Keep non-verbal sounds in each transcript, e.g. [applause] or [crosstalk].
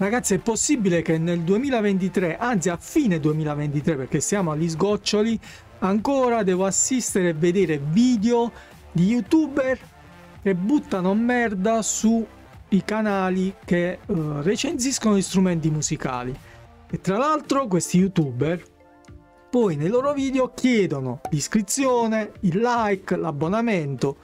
Ragazzi, è possibile che nel 2023, anzi a fine 2023, perché siamo agli sgoccioli, ancora devo assistere e vedere video di youtuber che buttano merda sui canali che uh, recensiscono gli strumenti musicali. E tra l'altro questi youtuber poi nei loro video chiedono l'iscrizione, il like, l'abbonamento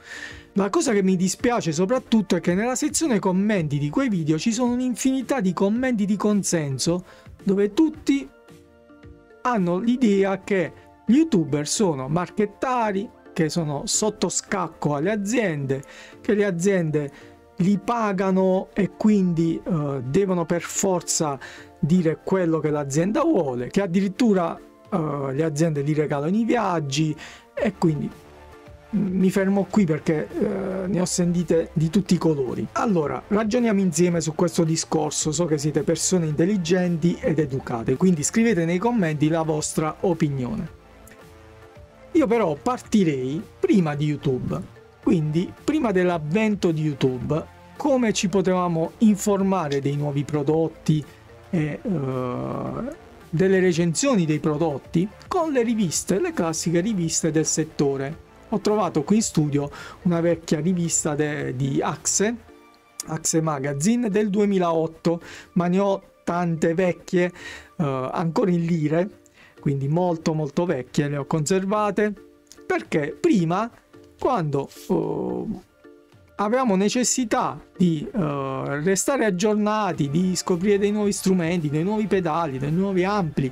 la cosa che mi dispiace soprattutto è che nella sezione commenti di quei video ci sono un'infinità di commenti di consenso dove tutti hanno l'idea che gli youtuber sono marchettari, che sono sotto scacco alle aziende, che le aziende li pagano e quindi uh, devono per forza dire quello che l'azienda vuole, che addirittura uh, le aziende gli regalano i viaggi e quindi mi fermo qui perché eh, ne ho sentite di tutti i colori. Allora, ragioniamo insieme su questo discorso, so che siete persone intelligenti ed educate, quindi scrivete nei commenti la vostra opinione. Io però partirei prima di YouTube, quindi prima dell'avvento di YouTube, come ci potevamo informare dei nuovi prodotti e uh, delle recensioni dei prodotti con le riviste, le classiche riviste del settore ho trovato qui in studio una vecchia rivista di Axe, Axe Magazine del 2008, ma ne ho tante vecchie uh, ancora in lire, quindi molto molto vecchie, le ho conservate. Perché prima quando uh, avevamo necessità di uh, restare aggiornati, di scoprire dei nuovi strumenti, dei nuovi pedali, dei nuovi ampli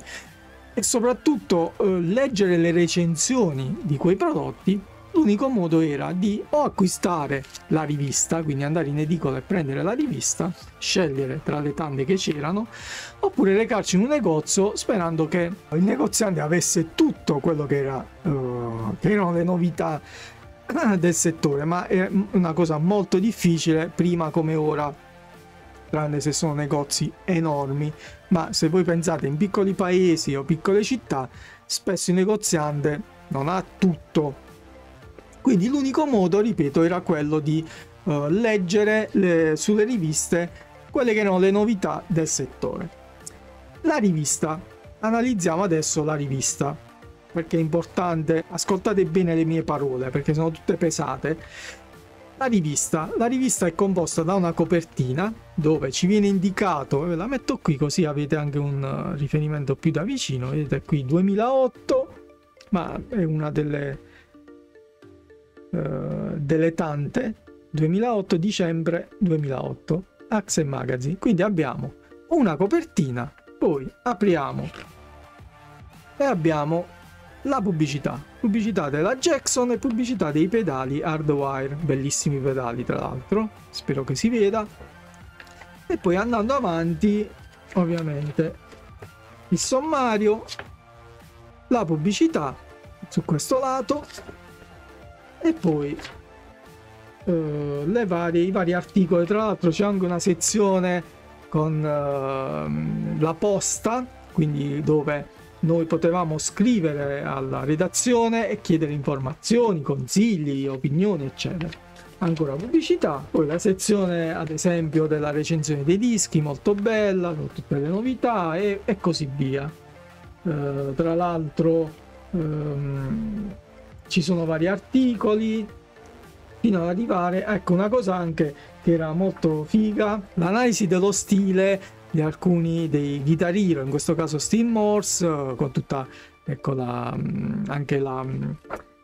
e soprattutto uh, leggere le recensioni di quei prodotti, l'unico modo era di o acquistare la rivista, quindi andare in edicola e prendere la rivista, scegliere tra le tante che c'erano, oppure recarci in un negozio sperando che il negoziante avesse tutto quello che, era, uh, che erano le novità del settore, ma è una cosa molto difficile prima come ora tranne se sono negozi enormi, ma se voi pensate in piccoli paesi o piccole città, spesso il negoziante non ha tutto. Quindi l'unico modo, ripeto, era quello di uh, leggere le, sulle riviste quelle che erano le novità del settore. La rivista, analizziamo adesso la rivista, perché è importante, ascoltate bene le mie parole, perché sono tutte pesate la rivista. La rivista è composta da una copertina dove ci viene indicato, ve la metto qui così avete anche un eh, riferimento più da vicino, vedete qui 2008, ma è una delle, uh, delle tante, 2008 dicembre 2008, Axe Magazine. Quindi abbiamo una copertina, poi apriamo e abbiamo la pubblicità. Pubblicità della Jackson e pubblicità dei pedali Hardwire, bellissimi pedali tra l'altro, spero che si veda. E poi andando avanti, ovviamente, il sommario, la pubblicità su questo lato e poi eh, varie, i vari articoli. Tra l'altro c'è anche una sezione con eh, la posta, quindi dove noi potevamo scrivere alla redazione e chiedere informazioni, consigli, opinioni, eccetera. Ancora pubblicità, poi la sezione ad esempio della recensione dei dischi, molto bella, con tutte le novità e, e così via. Uh, tra l'altro um, ci sono vari articoli fino ad arrivare, ecco una cosa anche che era molto figa, l'analisi dello stile di alcuni dei Guitar Hero, in questo caso Steve Morse, con tutta ecco, la, mm, anche la, mm,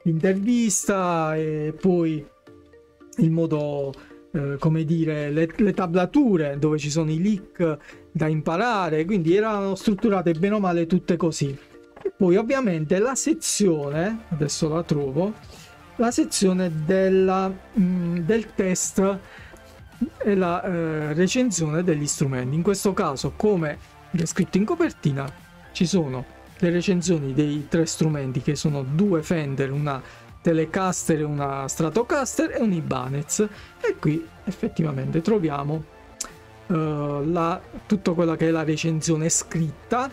l'intervista e poi il modo, eh, come dire, le, le, tablature dove ci sono i leak da imparare, quindi erano strutturate bene o male tutte così. E poi ovviamente la sezione, adesso la trovo, la sezione della, mh, mm, del test e la eh, recensione degli strumenti. In questo caso, come descritto in copertina, ci sono le recensioni dei tre strumenti che sono due Fender, una Telecaster, una Stratocaster e un Ibanez e qui effettivamente troviamo uh, la, tutta quella che è la recensione scritta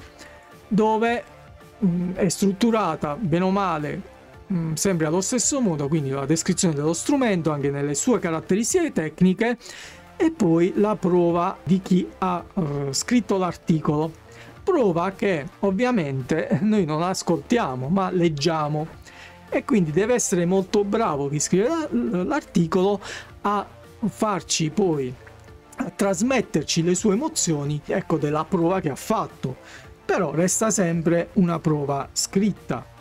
dove mh, mm, è strutturata bene o male mh, mm, sempre allo stesso modo, quindi la descrizione dello strumento anche nelle sue caratteristiche tecniche e poi la prova di chi ha uh, scritto l'articolo. Prova che ovviamente [laughs] noi non ascoltiamo ma leggiamo. E quindi deve essere molto bravo chi scrive l'articolo a farci poi a trasmetterci le sue emozioni ecco della prova che ha fatto. Però resta sempre una prova scritta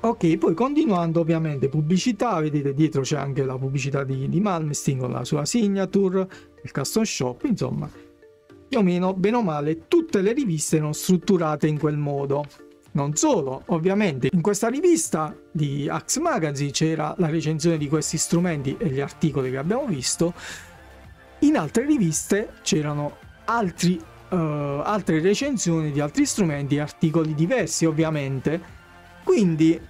ok poi continuando ovviamente pubblicità vedete dietro c'è anche la pubblicità di, di Malmsteen con la sua signature il custom shop insomma più o meno bene o male tutte le riviste erano strutturate in quel modo non solo, ovviamente, in questa rivista di Axe Magazine c'era la recensione di questi strumenti e gli articoli che abbiamo visto. In altre riviste c'erano altri, uh, altre recensioni di altri strumenti e articoli diversi, ovviamente. Quindi,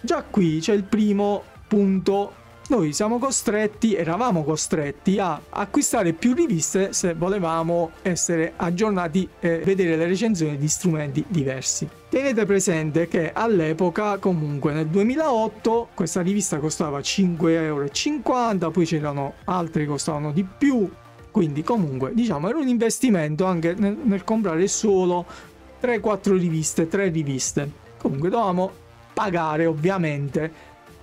già qui c'è il primo punto noi siamo costretti, eravamo costretti a acquistare più riviste se volevamo essere aggiornati e vedere le recensioni di strumenti diversi. Tenete presente che all'epoca, comunque nel 2008, questa rivista costava 5,50 euro, poi c'erano altre che costavano di più, quindi comunque diciamo era un investimento anche nel, nel comprare solo 3-4 riviste, 3 riviste. Comunque dovevamo pagare ovviamente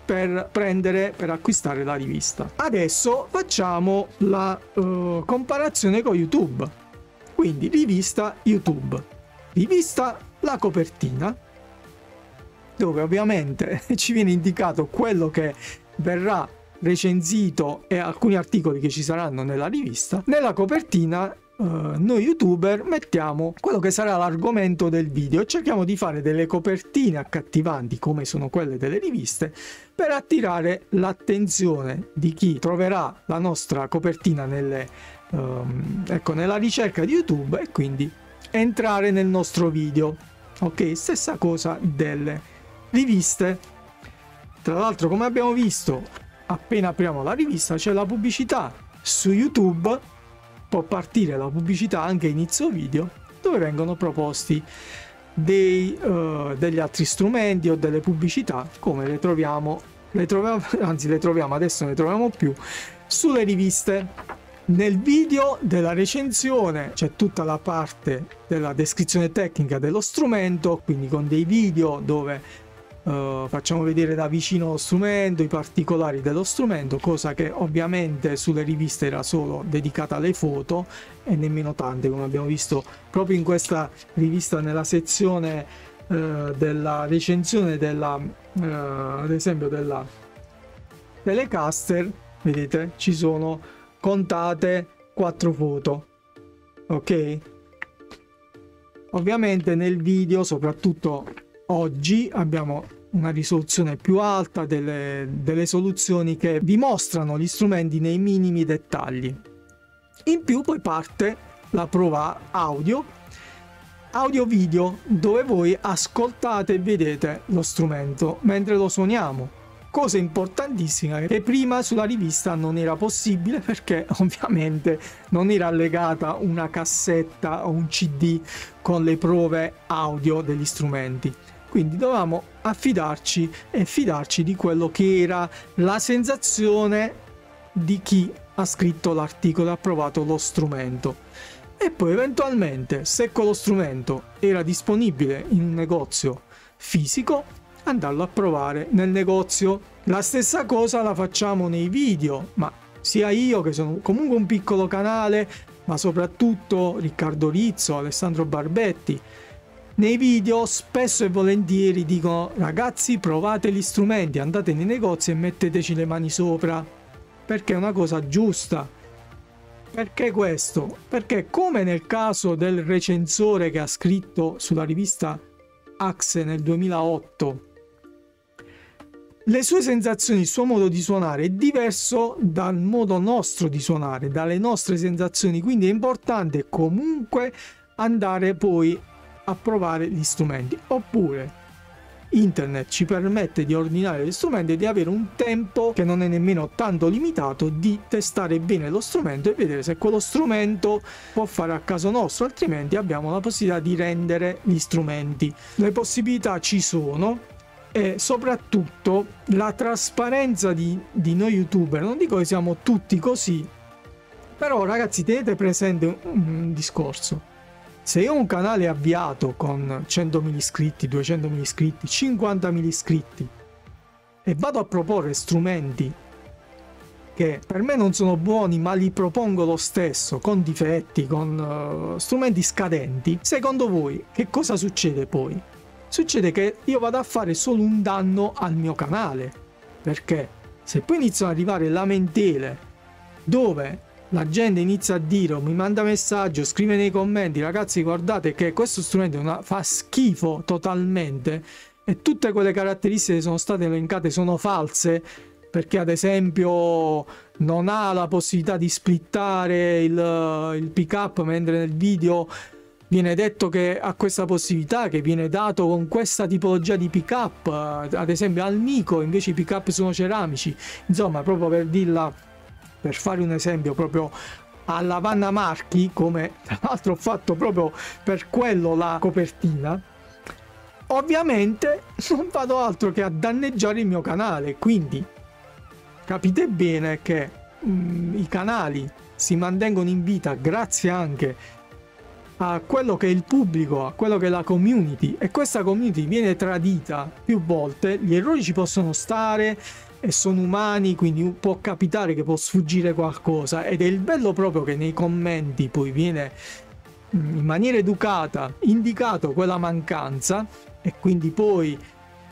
per prendere per acquistare la rivista. Adesso facciamo la uh, comparazione con youtube. Quindi rivista youtube. Rivista la copertina dove ovviamente [laughs] ci viene indicato quello che verrà recensito e alcuni articoli che ci saranno nella rivista. Nella copertina Uh, noi youtuber mettiamo quello che sarà l'argomento del video e cerchiamo di fare delle copertine accattivanti come sono quelle delle riviste per attirare l'attenzione di chi troverà la nostra copertina nelle, um, ecco, nella ricerca di youtube e quindi entrare nel nostro video. Ok? Stessa cosa delle riviste. Tra l'altro come abbiamo visto appena apriamo la rivista c'è la pubblicità su youtube può partire la pubblicità anche inizio video dove vengono proposti dei, uh, degli altri strumenti o delle pubblicità come le troviamo, le troviamo [laughs] anzi le troviamo adesso ne troviamo più sulle riviste. Nel video della recensione c'è tutta la parte della descrizione tecnica dello strumento quindi con dei video dove Uh, facciamo vedere da vicino lo strumento, i particolari dello strumento, cosa che ovviamente sulle riviste era solo dedicata alle foto e nemmeno tante, come abbiamo visto proprio in questa rivista nella sezione uh, della recensione della, uh, ad esempio della Telecaster, vedete, ci sono contate quattro foto, ok? Ovviamente nel video, soprattutto oggi, abbiamo una risoluzione più alta, delle, delle soluzioni che dimostrano gli strumenti nei minimi dettagli. In più poi parte la prova audio, audio video, dove voi ascoltate e vedete lo strumento mentre lo suoniamo. Cosa importantissima che prima sulla rivista non era possibile perché [laughs] ovviamente non era allegata una cassetta o un CD con le prove audio degli strumenti quindi dovevamo affidarci e fidarci di quello che era la sensazione di chi ha scritto l'articolo e ha provato lo strumento. E poi eventualmente, se quello strumento era disponibile in un negozio fisico, andarlo a provare nel negozio. La stessa cosa la facciamo nei video, ma sia io che sono comunque un piccolo canale, ma soprattutto Riccardo Rizzo, Alessandro Barbetti, nei video spesso e volentieri dicono ragazzi provate gli strumenti, andate nei negozi e metteteci le mani sopra, perché è una cosa giusta. Perché questo? Perché come nel caso del recensore che ha scritto sulla rivista Axe nel 2008, le sue sensazioni, il suo modo di suonare è diverso dal modo nostro di suonare, dalle nostre sensazioni, quindi è importante comunque andare poi a provare gli strumenti. Oppure internet ci permette di ordinare gli strumenti e di avere un tempo che non è nemmeno tanto limitato di testare bene lo strumento e vedere se quello strumento può fare a caso nostro altrimenti abbiamo la possibilità di rendere gli strumenti. Le possibilità ci sono e soprattutto la trasparenza di, di noi youtuber. Non dico che siamo tutti così Però ragazzi tenete presente un, un discorso. Se io ho un canale avviato con 100.000 iscritti, 200.000 iscritti, 50.000 iscritti e vado a proporre strumenti che per me non sono buoni ma li propongo lo stesso con difetti, con uh, strumenti scadenti, secondo voi che cosa succede poi? Succede che io vado a fare solo un danno al mio canale perché se poi iniziano ad arrivare lamentele dove la gente inizia a dire mi manda messaggio, scrive nei commenti ragazzi guardate che questo strumento una, fa schifo totalmente. E tutte quelle caratteristiche che sono state elencate sono false perché ad esempio non ha la possibilità di splittare il, il pick up mentre nel video viene detto che ha questa possibilità che viene dato con questa tipologia di pick up. Ad esempio al Mico invece i pick up sono ceramici. Insomma proprio per dirla per fare un esempio proprio alla Vanna Marchi come tra l'altro ho fatto proprio per quello la copertina ovviamente non vado altro che a danneggiare il mio canale. Quindi capite bene che mm, i canali si mantengono in vita grazie anche a quello che è il pubblico, a quello che è la community. E questa community viene tradita più volte, gli errori ci possono stare e sono umani, quindi può capitare che può sfuggire qualcosa ed è il bello proprio che nei commenti poi viene mm, in maniera educata indicato quella mancanza e quindi poi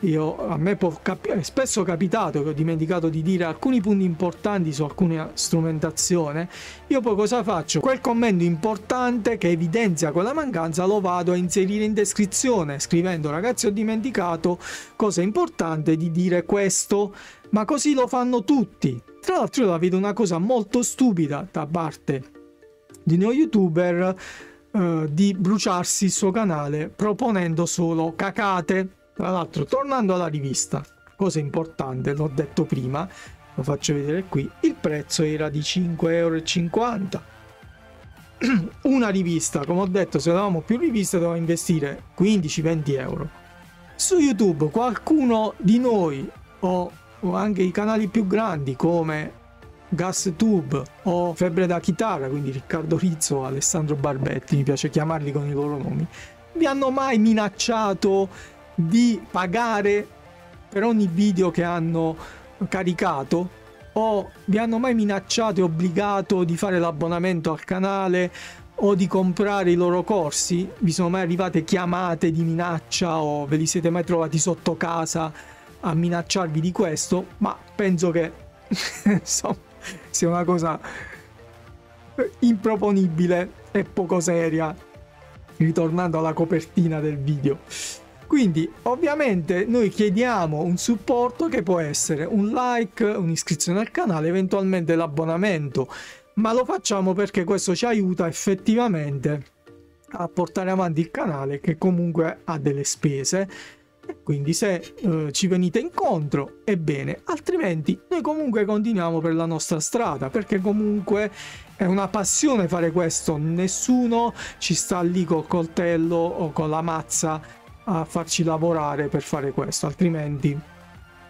io, a me capi- è spesso capitato che ho dimenticato di dire alcuni punti importanti su alcune strumentazione. Io poi cosa faccio? Quel commento importante che evidenzia quella mancanza lo vado a inserire in descrizione scrivendo ragazzi ho dimenticato cosa importante di dire questo, ma così lo fanno tutti. Tra l'altro io la vedo una cosa molto stupida da parte di noi youtuber eh, di bruciarsi il suo canale proponendo solo cacate tra l'altro, tornando alla rivista, cosa importante, l'ho detto prima, lo faccio vedere qui, il prezzo era di 5,50 euro. [clears throat] Una rivista, come ho detto, se avevamo più riviste dovevamo investire 15-20 euro. Su YouTube qualcuno di noi o, o anche i canali più grandi come GasTube o Febbre da Chitarra, quindi Riccardo Rizzo o Alessandro Barbetti, mi piace chiamarli con i loro nomi, vi hanno mai minacciato di pagare per ogni video che hanno caricato o vi hanno mai minacciato e obbligato di fare l'abbonamento al canale o di comprare i loro corsi? Vi sono mai arrivate chiamate di minaccia o ve li siete mai trovati sotto casa a minacciarvi di questo? Ma penso che [laughs] insomma, sia una cosa improponibile e poco seria. Ritornando alla copertina del video. Quindi ovviamente noi chiediamo un supporto che può essere un like, un'iscrizione al canale, eventualmente l'abbonamento, ma lo facciamo perché questo ci aiuta effettivamente a portare avanti il canale che comunque ha delle spese quindi se eh, ci venite incontro è bene altrimenti noi comunque continuiamo per la nostra strada perché comunque è una passione fare questo nessuno ci sta lì col coltello o con la mazza a farci lavorare per fare questo, altrimenti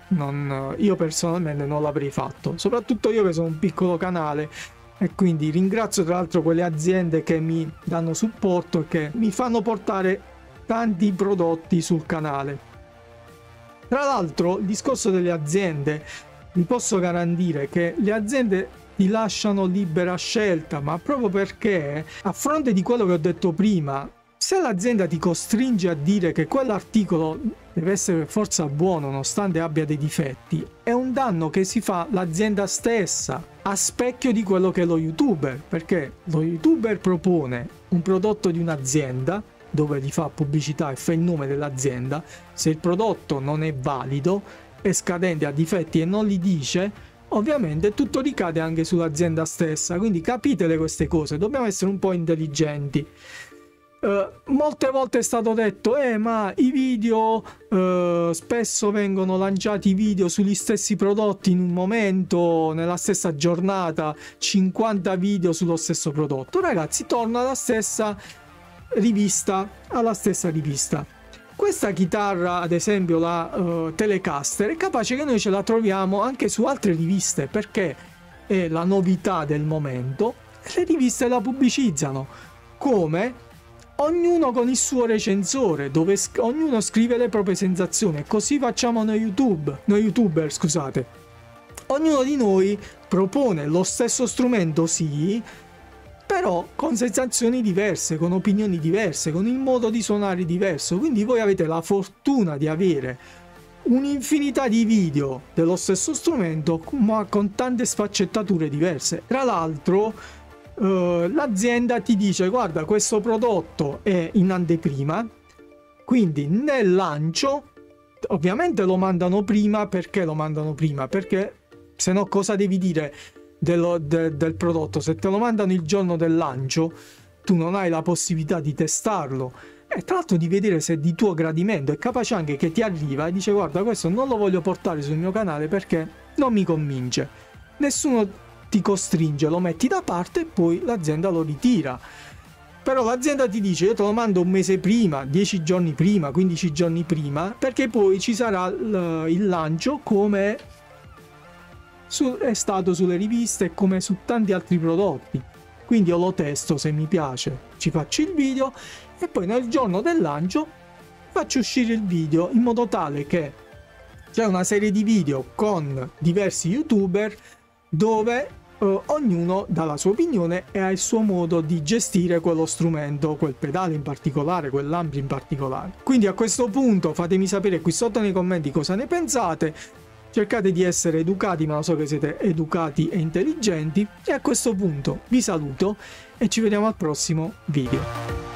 non, io personalmente non l'avrei fatto. Soprattutto io che sono un piccolo canale e quindi ringrazio tra l'altro quelle aziende che mi danno supporto e che mi fanno portare tanti prodotti sul canale. Tra l'altro, il discorso delle aziende, vi posso garantire che le aziende ti lasciano libera scelta, ma proprio perché a fronte di quello che ho detto prima, se l'azienda ti costringe a dire che quell'articolo deve essere per forza buono nonostante abbia dei difetti, è un danno che si fa l'azienda stessa a specchio di quello che è lo youtuber, perché lo youtuber propone un prodotto di un'azienda dove gli fa pubblicità e fa il nome dell'azienda, se il prodotto non è valido, è scadente, ha difetti e non li dice, ovviamente tutto ricade anche sull'azienda stessa, quindi capitele queste cose, dobbiamo essere un po' intelligenti. Uh, molte volte è stato detto, eh, ma i video uh, spesso vengono lanciati video sugli stessi prodotti in un momento, nella stessa giornata, 50 video sullo stesso prodotto. Ragazzi, torna alla stessa rivista, alla stessa rivista. Questa chitarra, ad esempio la uh, Telecaster, è capace che noi ce la troviamo anche su altre riviste perché è la novità del momento le riviste la pubblicizzano. Come? Ognuno con il suo recensore, dove sc- ognuno scrive le proprie sensazioni. Così facciamo noi YouTube, noi youtuber, scusate. Ognuno di noi propone lo stesso strumento, sì, però con sensazioni diverse, con opinioni diverse, con il modo di suonare diverso. Quindi voi avete la fortuna di avere un'infinità di video dello stesso strumento, ma con tante sfaccettature diverse. Tra l'altro, eh, l'azienda ti dice: Guarda, questo prodotto è in anteprima, quindi nel lancio. Ovviamente lo mandano prima perché lo mandano prima? Perché se no cosa devi dire dello, de, del prodotto? Se te lo mandano il giorno del lancio, tu non hai la possibilità di testarlo e tra l'altro di vedere se è di tuo gradimento. È capace anche che ti arriva e dice guarda questo non lo voglio portare sul mio canale perché non mi convince. Nessuno ti costringe, lo metti da parte e poi l'azienda lo ritira. Però l'azienda ti dice io te lo mando un mese prima, 10 giorni prima, 15 giorni prima, perché poi ci sarà il lancio come su, è stato sulle riviste come su tanti altri prodotti. Quindi io lo testo se mi piace, ci faccio il video e poi nel giorno del lancio faccio uscire il video in modo tale che c'è una serie di video con diversi youtuber dove eh, ognuno dà la sua opinione e ha il suo modo di gestire quello strumento, quel pedale in particolare, quell'ampio in particolare. Quindi a questo punto fatemi sapere qui sotto nei commenti cosa ne pensate cercate di essere educati, ma lo so che siete educati e intelligenti. E a questo punto vi saluto e ci vediamo al prossimo video.